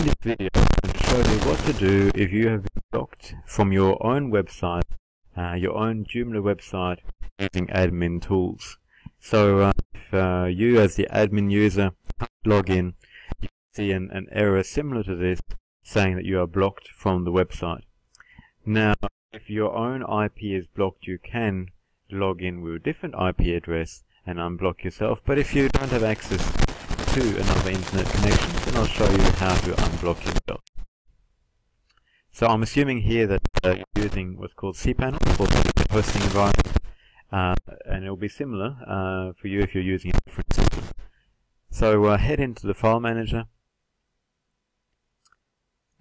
in this video I'm to show you what to do if you have been blocked from your own website, uh, your own Joomla website using admin tools. So uh, if uh, you as the admin user log in, you see an, an error similar to this saying that you are blocked from the website. Now if your own IP is blocked you can log in with a different IP address and unblock yourself but if you don't have access to another internet connection, and I'll show you how to unblock yourself. So I'm assuming here that uh, you're using what's called cPanel for the hosting environment, uh, and it will be similar uh, for you if you're using a different system. So uh, head into the file manager,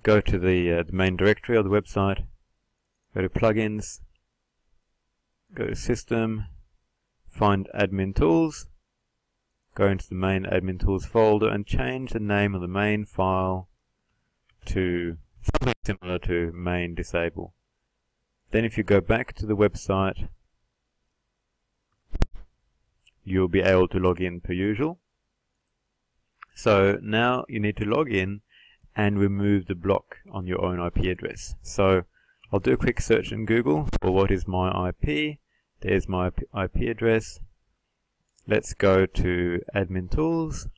go to the, uh, the main directory of the website, go to plugins, go to system, find admin tools, go into the main admin tools folder and change the name of the main file to something similar to main disable. Then if you go back to the website, you'll be able to log in per usual. So now you need to log in and remove the block on your own IP address. So I'll do a quick search in Google for what is my IP. There's my IP address. Let's go to admin tools.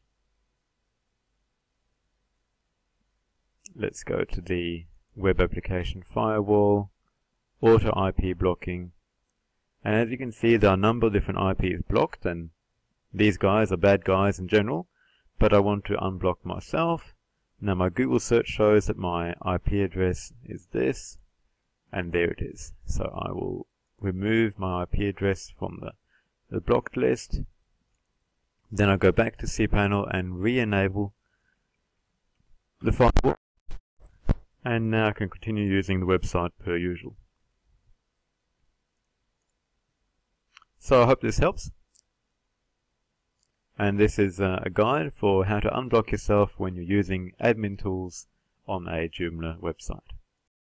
Let's go to the web application firewall, auto IP blocking. And as you can see, there are a number of different IPs blocked and these guys are bad guys in general, but I want to unblock myself. Now my Google search shows that my IP address is this, and there it is. So I will remove my IP address from the, the blocked list then I go back to cPanel and re-enable the firewall. And now I can continue using the website per usual. So I hope this helps. And this is uh, a guide for how to unblock yourself when you're using admin tools on a Joomla website.